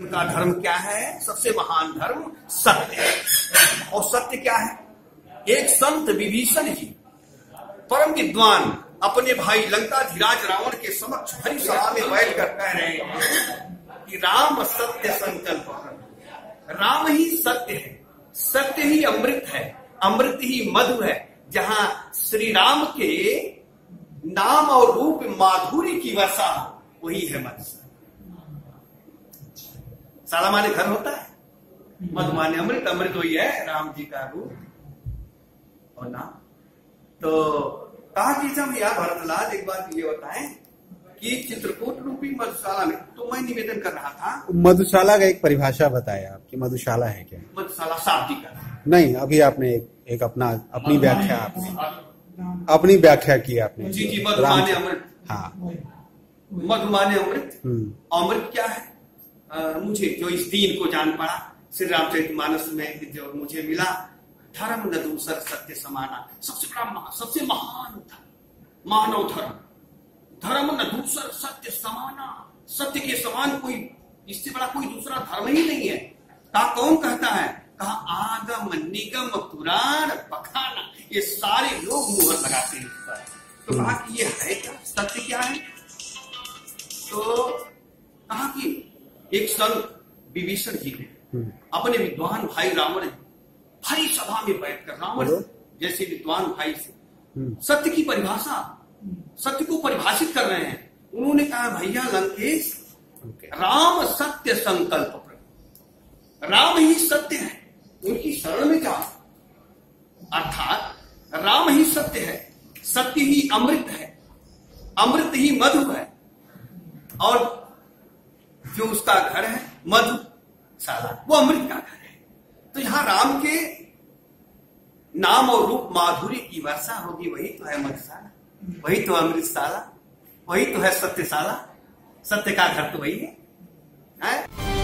का धर्म क्या है? सबसे महान धर्म सत्य है। और सत्य क्या है? एक संत विभीषण जी, परम विद्वान, अपने भाई लंका धीराज रावण के समक्ष भरी सभा में बैठ कर कह रहे हैं कि राम सत्य संकल्प राम ही सत्य है। सत्य ही अमृत है। अमृत ही मधु है। जहाँ श्री राम के नाम और रूप माधुरी की वर्षा वही है मधुसा साला माने घर होता है। मधु माने अमृत अमृत वही है राम जी का रूप और नाम। तो कहा कि जब भैया भरतलाल एक बात ये बताएँ कि चित्रकूट रूपी मधुशाला में तो मैं निवेदन कर रहा था। मधुशाला का एक परिभाषा बताया आपकी मधुशाला है क्या? मधुशाला शाब्दी का। नहीं अभी आपने एक, एक अपना अपनी व्याख्या आपने अपनी व्याख्या की आपने। जी जी मधु माने अमृत। हाँ। मधु माने अमृत? हम्म, अमृत क्या है? मुझे जो इस दीन को जान पड़ा, श्री रामचरित मानस में जो मुझे मिला, धर्म न दूसर सत्य समाना सबसे बड़ा महा- सबसे महान धर्म, मानव धर्म। धर्म न दूसर सत्य समाना सत्य के समान कोई, इससे बड़ा कोई दूसरा धर्म ही नहीं है। कहा, कौन कहता है? कहा, आगम, निगम, पुराण, पखाना, ये सारे लोग मुहर लगाते हैं तो कहा कि ये है क्या? सत्य क्या है? तो कहा कि एक संत विभीषण जी ने अपने विद्वान भाई रावण भारी सभा में बैठकर रावण जैसे विद्वान भाई से हम्म, सत्य की परिभाषा सत्य को परिभाषित कर रहे हैं। उन्होंने कहा भैया लंकेश राम सत्य संकल्प राम ही सत्य है उनकी शरण में जाओ। अर्थात राम ही सत्य है सत्य ही अमृत है अमृत ही मधु है। और जो उसका घर है मधु शाला वो अमृत का घर है। तो यहाँ राम के नाम और रूप माधुरी की वर्षा होगी वही तो है मधुशाला वही तो अमृतशाला वही तो है सत्यशाला सत्य का घर तो वही है, है?